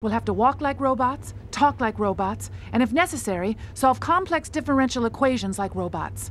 We'll have to walk like robots, talk like robots, and if necessary, solve complex differential equations like robots.